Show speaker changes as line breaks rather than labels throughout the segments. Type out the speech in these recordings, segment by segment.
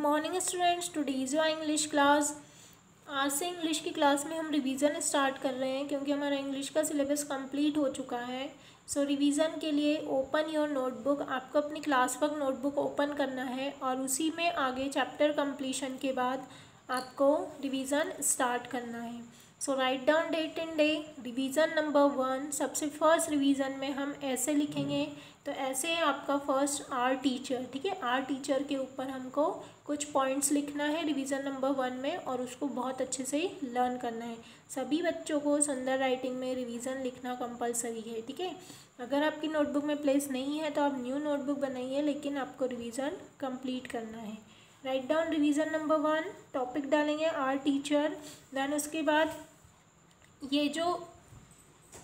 Morning students today's your English class आज से English की क्लास में हम रिवीजन स्टार्ट कर रहे हैं क्योंकि हमारा इंग्लिश का सिलेबस कंप्लीट हो चुका है। सो so, रिवीजन के लिए ओपन योर नोटबुक आपको अपनी क्लास वर्क नोटबुक ओपन करना है और उसी में आगे चैप्टर कंप्लीशन के बाद आपको रिवीजन स्टार्ट करना है। So write down date and day revision number one सबसे फ़र्स्ट रिवीजन में हम ऐसे लिखेंगे। तो ऐसे आपका फ़र्स्ट आर टीचर ठीक है? आर टीचर के ऊपर हमको कुछ पॉइंट्स लिखना है रिवीजन नंबर वन में और उसको बहुत अच्छे से लर्न करना है। सभी बच्चों को सुंदर राइटिंग में रिवीजन लिखना कंपलसरी है, ठीक है? अगर आपकी नोटबुक में प्लेस नहीं है तो आप न्यू नोटबुक बनाइए, लेकिन आपको रिवीजन कंप्लीट करना है। Write down revision number one topic डालेंगे आर टीचर देन उसके बाद ये जो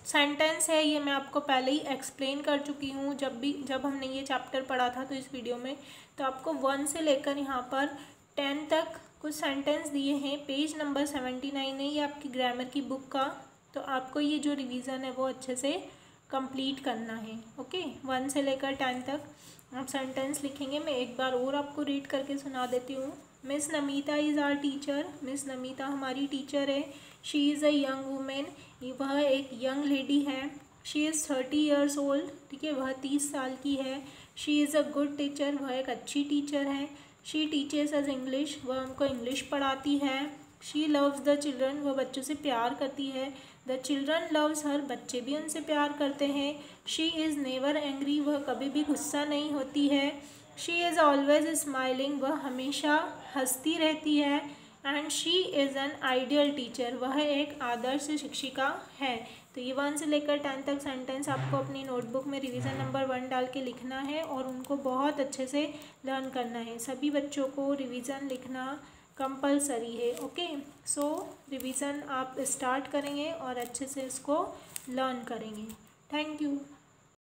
सेंटेंस है, ये मैं आपको पहले ही एक्सप्लेन कर चुकी हूँ। जब भी, जब हमने ये चैप्टर पढ़ा था तो इस वीडियो में तो आपको वन से लेकर यहाँ पर टेन तक कुछ सेंटेंस दिए हैं। पेज नंबर सेवेंटी नाइन है, ये आपकी ग्रामर की बुक का। तो आपको ये जो रिवीजन है, वो अच्छे से कंप्लीट करना है ओके वन से लेकर टेन तक आप सेंटेंस लिखेंगे। मैं एक बार और आपको रीड करके सुना देती हूँ। Miss Namita is our teacher miss Namita हमारी टीचर है. She is a young women वह एक यंग लेडी है. She is thirty years old ठीक है, वह तीस साल की है. She is a good teacher वह एक अच्छी टीचर है. शी टीचर्स एज इंग्लिश वह उनको इंग्लिश पढ़ाती है. शी लव्स द चिल्ड्रन वह बच्चों से प्यार करती है. द चिल्ड्रन लव्स हर बच्चे भी उनसे प्यार करते हैं. शी इज़ नेवर एंग्री वह कभी भी गुस्सा नहीं होती है. शी इज़ ऑलवेज स्माइलिंग वह हमेशा हंसती रहती है and she is an ideal teacher वह एक आदर्श शिक्षिका है। तो ये वन से लेकर टेन तक सेंटेंस आपको अपनी नोटबुक में रिवीजन नंबर वन डाल के लिखना है और उनको बहुत अच्छे से लर्न करना है। सभी बच्चों को रिवीजन लिखना कंपलसरी है ओके सो रिवीजन आप स्टार्ट करेंगे और अच्छे से इसको लर्न करेंगे। Thank you